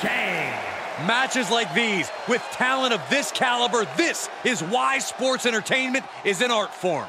Singh. Matches like these, with talent of this caliber, this is why sports entertainment is an art form.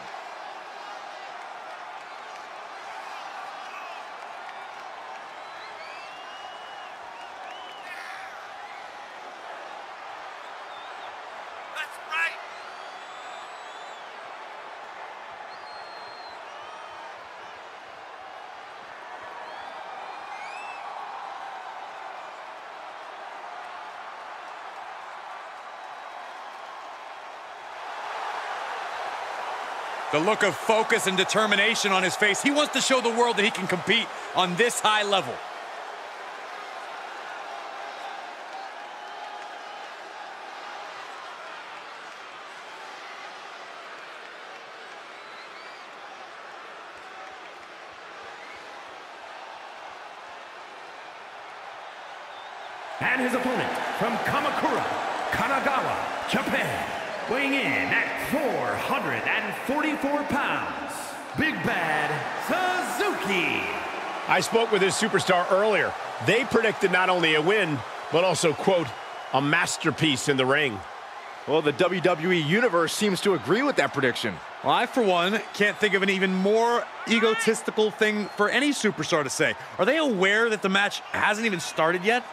The look of focus and determination on his face. He wants to show the world that he can compete on this high level. And his opponent from Kamakura, Kanagawa, Japan, weighing in at 444 pounds, Big Bad Suzuki. I spoke with this superstar earlier. They predicted not only a win, but also, quote, a masterpiece in the ring. Well, the WWE Universe seems to agree with that prediction. Well, I, for one, can't think of an even more egotistical thing for any superstar to say. Are they aware that the match hasn't even started yet?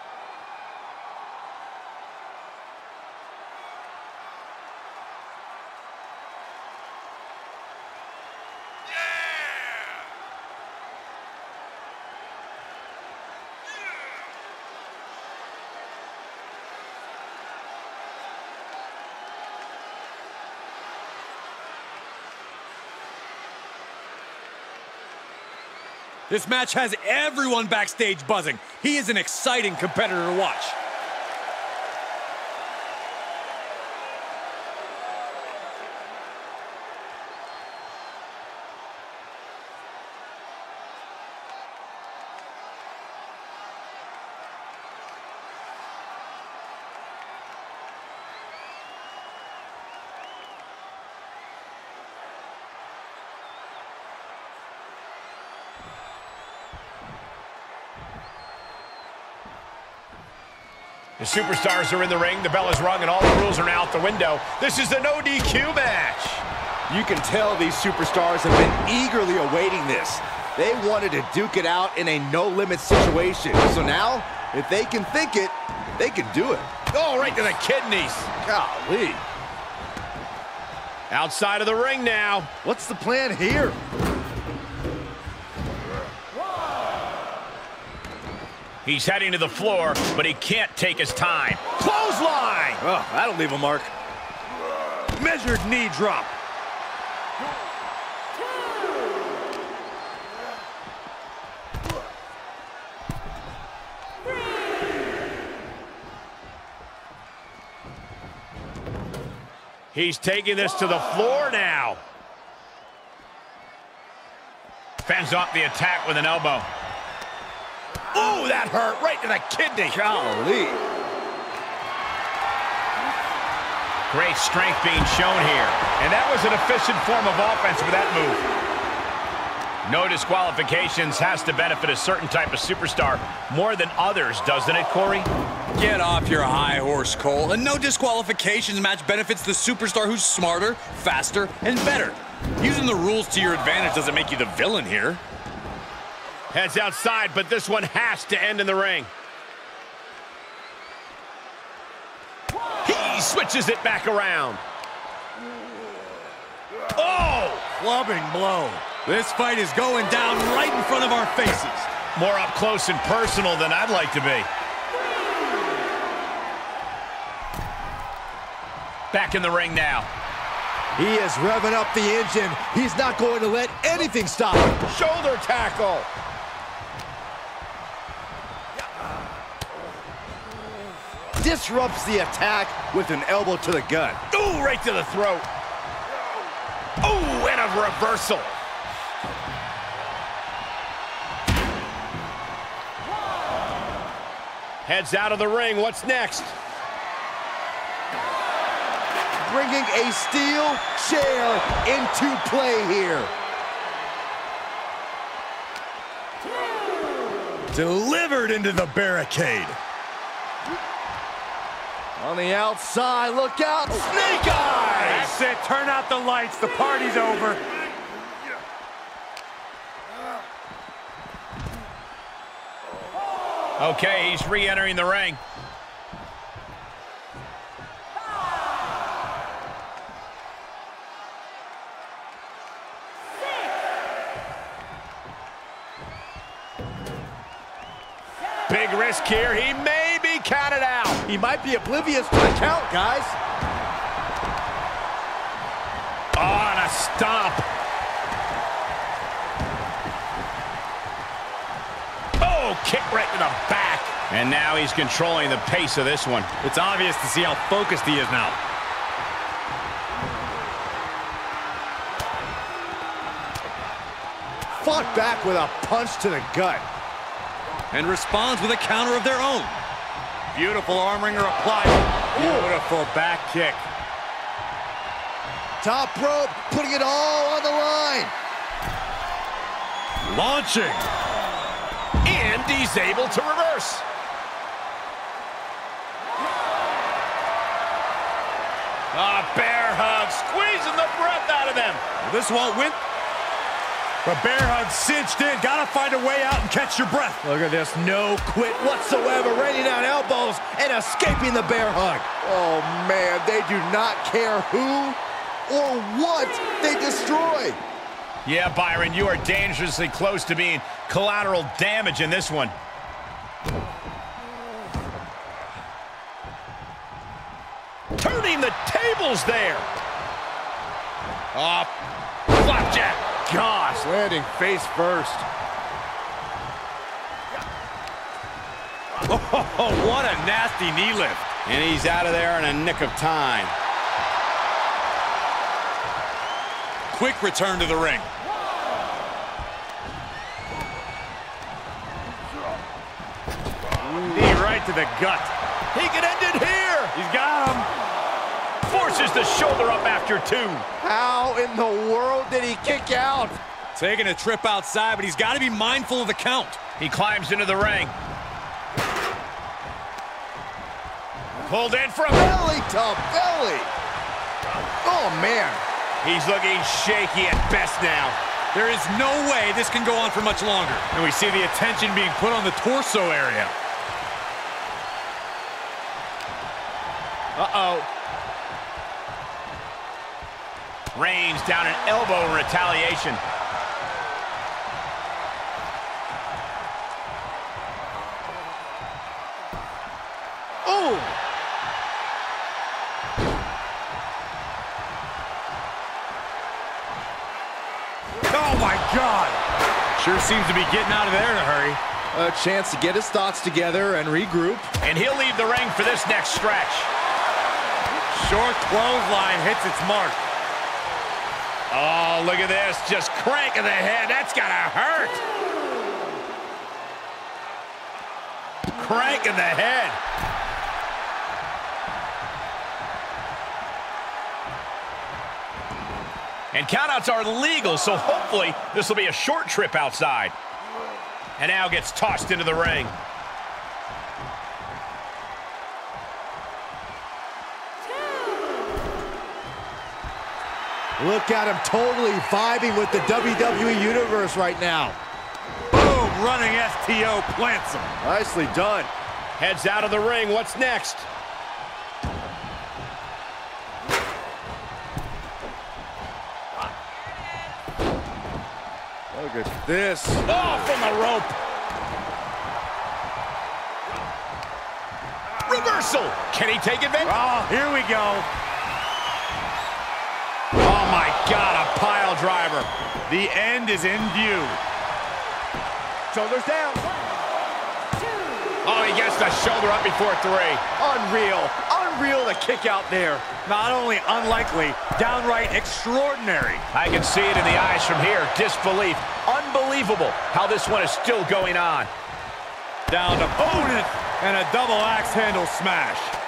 This match has everyone backstage buzzing. He is an exciting competitor to watch. The superstars are in the ring, the bell is rung, and all the rules are now out the window. This is a no DQ match. You can tell these superstars have been eagerly awaiting this. They wanted to duke it out in a no-limit situation. So now, if they can think it, they can do it. Oh, right to the kidneys. Golly. Outside of the ring now. What's the plan here? He's heading to the floor, but he can't take his time. Clothesline! Oh, that'll leave a mark. Measured knee drop. He's taking this to the floor now. Fends off the attack with an elbow. Oh, that hurt right to the kidney. Golly. Great strength being shown here. And that was an efficient form of offense with that move. No disqualifications has to benefit a certain type of superstar more than others, doesn't it, Corey? Get off your high horse, Cole. A no disqualifications match benefits the superstar who's smarter, faster, and better. Using the rules to your advantage doesn't make you the villain here. Heads outside, but this one has to end in the ring. He switches it back around. Oh! Clubbing blow. This fight is going down right in front of our faces. More up close and personal than I'd like to be. Back in the ring now. He is revving up the engine. He's not going to let anything stop him. Shoulder tackle. Disrupts the attack with an elbow to the gut. Ooh, right to the throat. Ooh, and a reversal. Heads out of the ring. What's next? Bringing a steel chair into play here. Delivered into the barricade. On the outside, look out, snake eyes! That's it, turn out the lights, the party's over. Okay, he's re-entering the ring. Big risk here. He may be counted out. He might be oblivious to the count, guys. On a stomp. Oh, kick right to the back. And now he's controlling the pace of this one. It's obvious to see how focused he is now. Fought back with a punch to the gut. And responds with a counter of their own. Beautiful arm wringer applied. Beautiful back kick. Top rope, putting it all on the line. Launching. And he's able to reverse. A bear hug, squeezing the breath out of them. This won't win. The bear hug cinched in. Gotta find a way out and catch your breath. Look at this, no quit whatsoever, raining down elbows and escaping the bear hug. Oh man, they do not care who or what they destroy. Yeah, Byron, you are dangerously close to being collateral damage in this one. Turning the tables there. Oh, flapjack. Gosh, landing face first. Oh, what a nasty knee lift. And he's out of there in a nick of time. Quick return to the ring. Knee right to the gut. He can end it here. He's got him. Forces the shoulder up after two. How in the world did he kick out? Taking a trip outside, but he's got to be mindful of the count. He climbs into the ring. Pulled in from. Belly to belly. Oh man, He's looking shaky at best now. There is no way this can go on for much longer. And we see the attention being put on the torso area. Uh-oh. Rains down an elbow in retaliation. oh, Oh, my God. Sure seems to be getting out of there in a hurry. a chance to get his thoughts together and regroup. And he'll leave the ring for this next stretch. Short clothesline hits its mark. Oh, look at this. Just crank cranking the head. That's gotta hurt. Crank Cranking the head. And countouts are legal, so hopefully this will be a short trip outside. And now gets tossed into the ring. Look at him totally vibing with the WWE Universe right now. Boom, running STO plants him. Nicely done. Heads out of the ring. What's next? Look at this. Oh, from the rope. Reversal. Can he take advantage? Oh, here we go. God, a pile driver. The end is in view. Shoulders down. Oh, he gets the shoulder up before three. Unreal. Unreal the kick out there. Not only unlikely, downright extraordinary. I can see it in the eyes from here. Disbelief. Unbelievable how this one is still going on. Down to opponent and a double axe handle smash.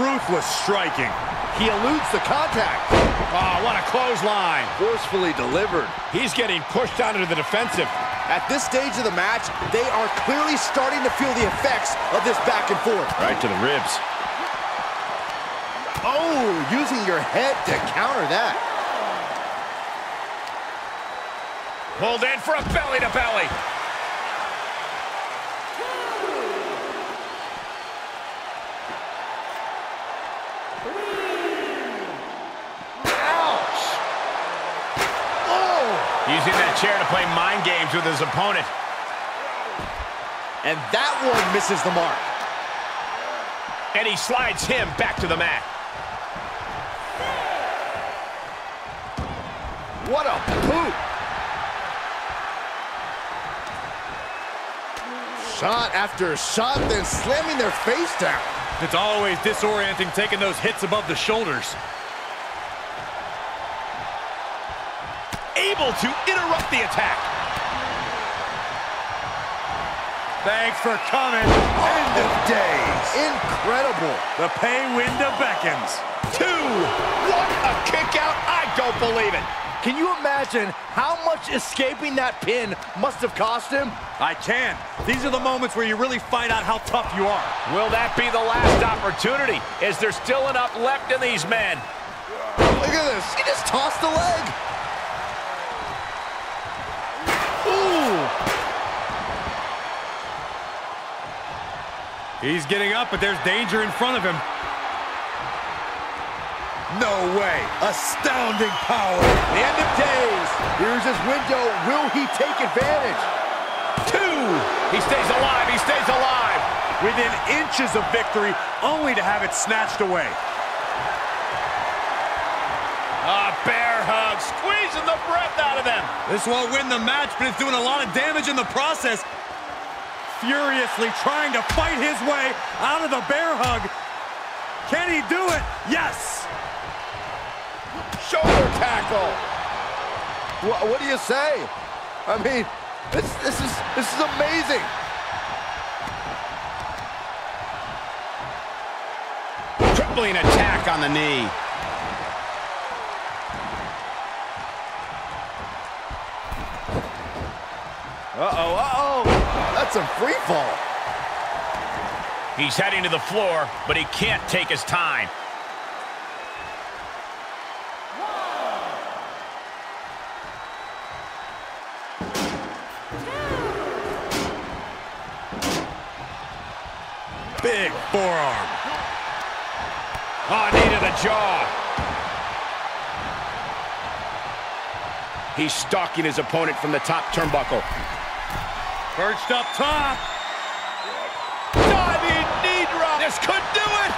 Ruthless striking. He eludes the contact. Oh, what a clothesline. Forcefully delivered. He's getting pushed into the defensive. At this stage of the match, they are clearly starting to feel the effects of this back and forth. Right to the ribs. Oh, using your head to counter that. Pulled in for a belly to belly. Ouch! Oh! Using that chair to play mind games with his opponent. And that one misses the mark. And he slides him back to the mat. What a boot! Shot after shot, then slamming their face down. It's always disorienting taking those hits above the shoulders. Able to interrupt the attack. Thanks for coming. End of days. Incredible. The pay window beckons. Two. What a kick out. I don't believe it. Can you imagine how much escaping that pin must have cost him? I can. These are the moments where you really find out how tough you are. Will that be the last opportunity? Is there still enough left in these men? Look at this. He just tossed the leg. He's getting up, but there's danger in front of him. No way. Astounding power. The end of days. Here's his window. Will he take advantage? Two. He stays alive. He stays alive. Within inches of victory, only to have it snatched away. A bear hug, squeezing the breath out of them. This won't win the match, but it's doing a lot of damage in the process. Furiously trying to fight his way out of the bear hug. Can he do it? Yes! Shoulder tackle. What, what do you say? I mean, this, this is this is amazing. Tripling attack on the knee. Uh-oh, uh-oh. That's a free fall. He's heading to the floor, but he can't take his time. Big forearm. Oh, knee to the jaw. He's stalking his opponent from the top turnbuckle. Perched up top. Diving knee drop. This could do it.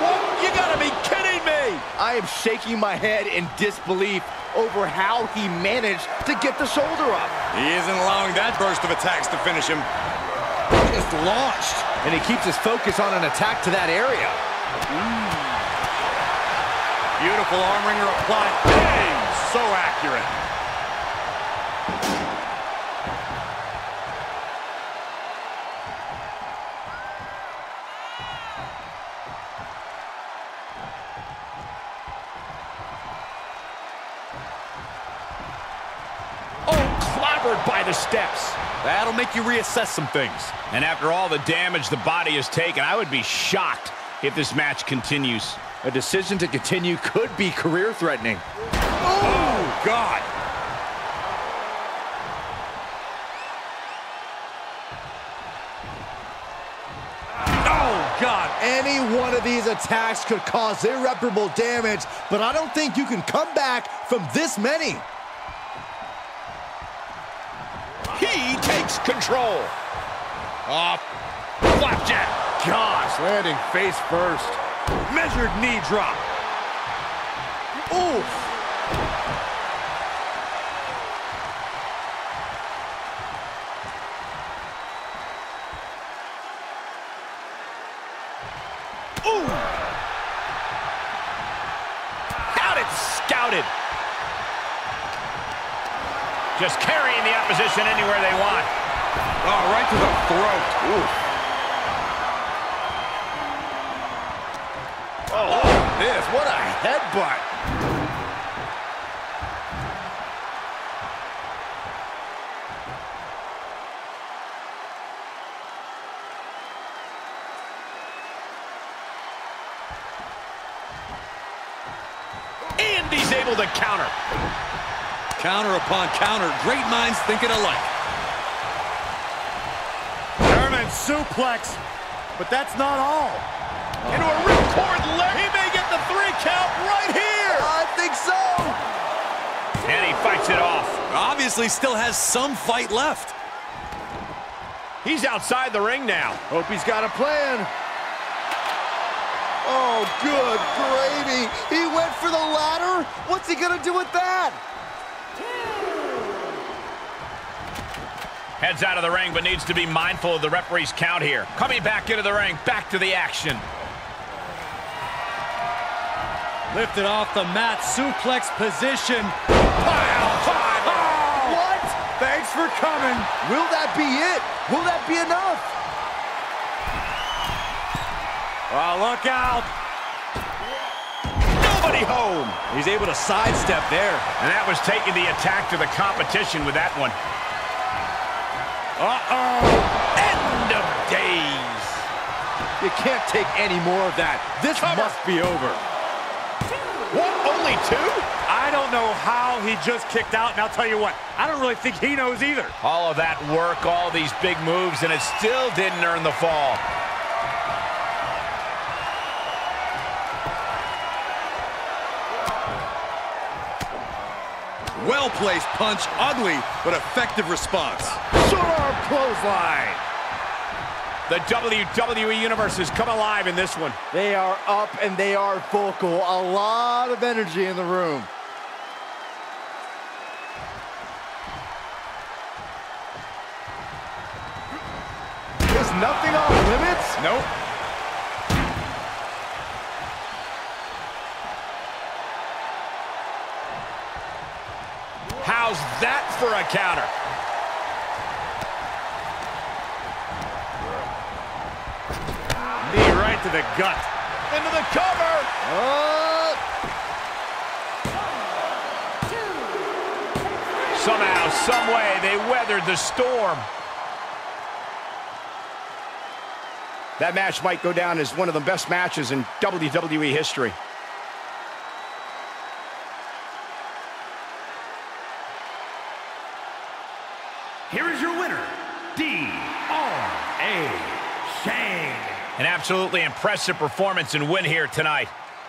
What? You gotta be kidding me. I am shaking my head in disbelief over how he managed to get the shoulder up. He isn't allowing that burst of attacks to finish him. Just launched. And he keeps his focus on an attack to that area. Beautiful arm wringer applied. Bang! So accurate. That'll make you reassess some things. And after all the damage the body has taken, I would be shocked if this match continues. A decision to continue could be career-threatening. Oh, God. Oh, God. Any one of these attacks could cause irreparable damage, but I don't think you can come back from this many. Takes control. Off. Flapjack. Gosh, landing face first. Measured knee drop. Oof. Ooh. Out it scouted. Just carrying the opposition anywhere they want. Oh, right to the throat. Ooh. Oh, look at this. What a headbutt. And he's able to counter. Counter upon counter. Great minds thinking alike suplex. But that's not all. Into a ripcord leg. He may get the three count right here. I think so. And he fights it off. Obviously still has some fight left. He's outside the ring now. Hope he's got a plan. Oh, good gravy. He went for the ladder. What's he going to do with that? Heads out of the ring, but needs to be mindful of the referee's count here. Coming back into the ring, back to the action. Lifted off the mat, suplex position. Pile driver. Oh! What? Thanks for coming. Will that be it? Will that be enough? Oh, look out. Nobody home. He's able to sidestep there. And that was taking the attack to the competition with that one. Uh-oh. End of days. You can't take any more of that. This Cover. must be over. What, only two? I don't know how he just kicked out, and I'll tell you what, I don't really think he knows either. All of that work, all these big moves, and it still didn't earn the fall. Well-placed punch. Ugly, but effective response. Short arm clothesline. The WWE Universe has come alive in this one. They are up and they are vocal. A lot of energy in the room. Is nothing off limits? Nope. How's that for a counter? Knee right to the gut. Into the cover. Uh, Somehow, some way, they weathered the storm. That match might go down as one of the best matches in WWE history. Here is your winner, Dara Singh. An absolutely impressive performance and win here tonight.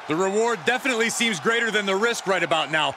The reward definitely seems greater than the risk right about now.